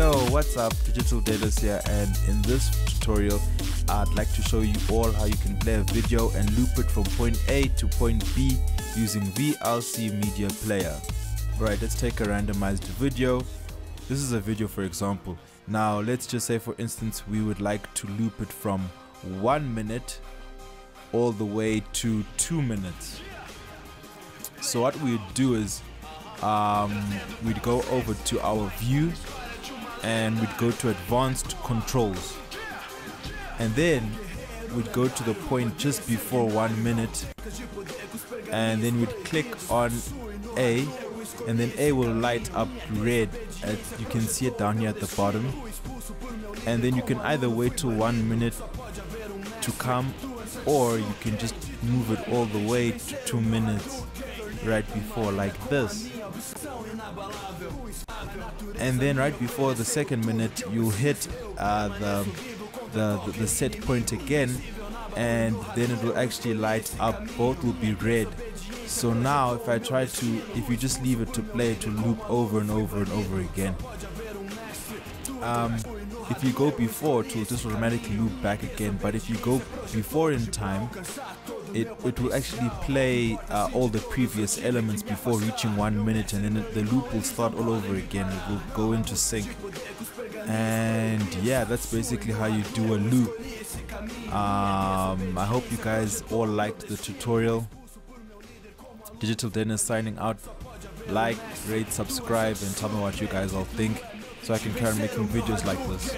Yo, what's up? Digital Dennis here, and in this tutorial, I'd like to show you all how you can play a video and loop it from point A to point B using VLC Media Player. Alright, let's take a randomized video. This is a video for example. Now, let's just say for instance, we would like to loop it from one minute all the way to two minutes. So what we'd do is um, we'd go over to our view and we'd go to advanced controls. And then we'd go to the point just before one minute and then we'd click on A and then A will light up red as you can see it down here at the bottom. And then you can either wait till one minute to come or you can just move it all the way to two minutes right before like this. And then right before the second minute you hit uh, the, the, the set point again and then it will actually light up. Both will be red. So now if I try to if you just leave it to play to loop over and over and over again. Um, if you go before it will just automatically loop back again. But if you go before in time it, it will actually play uh, all the previous elements before reaching one minute and then the loop will start all over again. It will go into sync. And yeah that's basically how you do a loop. Um, I hope you guys all liked the tutorial. Digital Dennis signing out. Like rate subscribe and tell me what you guys all think so I can carry making videos like this